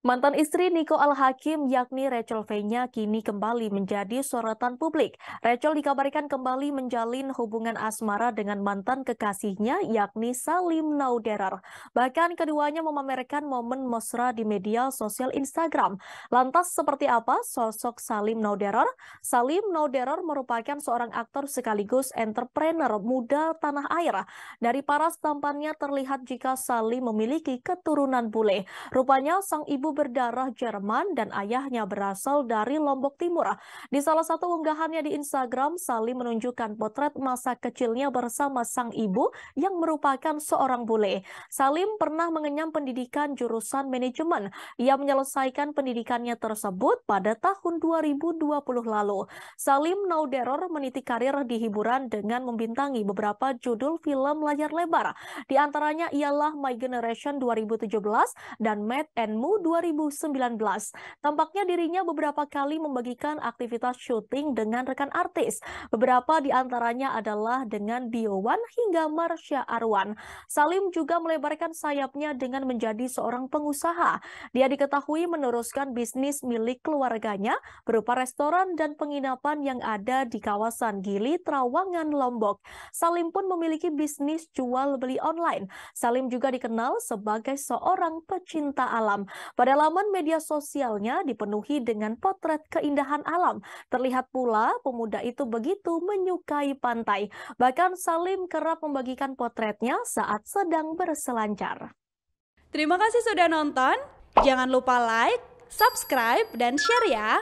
Mantan istri Niko Al-Hakim yakni Rachel Fenya kini kembali menjadi sorotan publik. Rachel dikabarkan kembali menjalin hubungan asmara dengan mantan kekasihnya yakni Salim Nauderar. Bahkan keduanya memamerkan momen mesra di media sosial Instagram. Lantas seperti apa sosok Salim Nauderar? Salim Nauderar merupakan seorang aktor sekaligus entrepreneur muda tanah air. Dari paras tampannya terlihat jika Salim memiliki keturunan bule. Rupanya sang ibu berdarah Jerman dan ayahnya berasal dari Lombok Timur. Di salah satu unggahannya di Instagram, Salim menunjukkan potret masa kecilnya bersama sang ibu yang merupakan seorang bule. Salim pernah mengenyam pendidikan jurusan manajemen. Ia menyelesaikan pendidikannya tersebut pada tahun 2020 lalu. Salim Nauderor meniti karir di hiburan dengan membintangi beberapa judul film layar lebar. Di antaranya ialah My Generation 2017 dan Mad and Moo 2019. Tampaknya dirinya beberapa kali membagikan aktivitas syuting dengan rekan artis. Beberapa di antaranya adalah dengan Biowan hingga Marsha Arwan. Salim juga melebarkan sayapnya dengan menjadi seorang pengusaha. Dia diketahui meneruskan bisnis milik keluarganya berupa restoran dan penginapan yang ada di kawasan Gili, Trawangan, Lombok. Salim pun memiliki bisnis jual beli online. Salim juga dikenal sebagai seorang pecinta alam. Pada pada laman media sosialnya dipenuhi dengan potret keindahan alam. Terlihat pula pemuda itu begitu menyukai pantai. Bahkan Salim kerap membagikan potretnya saat sedang berselancar. Terima kasih sudah nonton. Jangan lupa like, subscribe, dan share ya.